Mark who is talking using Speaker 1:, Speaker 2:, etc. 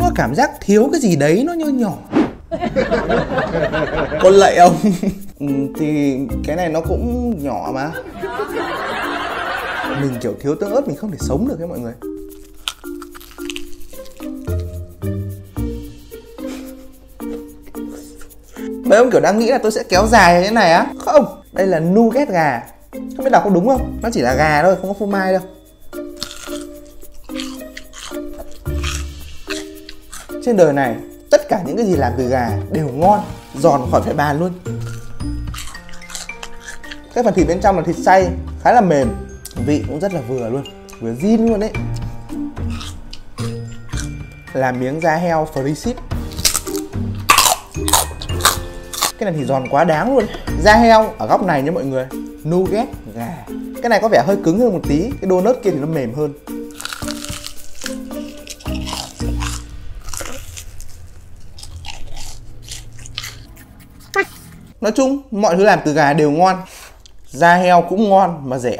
Speaker 1: có cảm giác thiếu cái gì đấy nó nho nhỏ. Con lậy ông ừ, thì cái này nó cũng nhỏ mà. Mình kiểu thiếu tương ớt mình không thể sống được ấy mọi người. Mấy ông kiểu đang nghĩ là tôi sẽ kéo dài thế này á. Không đây là nougat gà. Không biết đọc có đúng không? Nó chỉ là gà thôi không có phô mai đâu trên đời này, tất cả những cái gì làm từ gà đều ngon, giòn khỏi phải bàn luôn. Cái phần thịt bên trong là thịt xay, khá là mềm, vị cũng rất là vừa luôn, vừa zin luôn đấy. Là miếng da heo free ship. Cái này thì giòn quá đáng luôn. Da heo ở góc này nha mọi người, nougat, gà. Cái này có vẻ hơi cứng hơn một tí, cái donut kia thì nó mềm hơn. Nói chung, mọi thứ làm từ gà đều ngon. Da heo cũng ngon mà rẻ.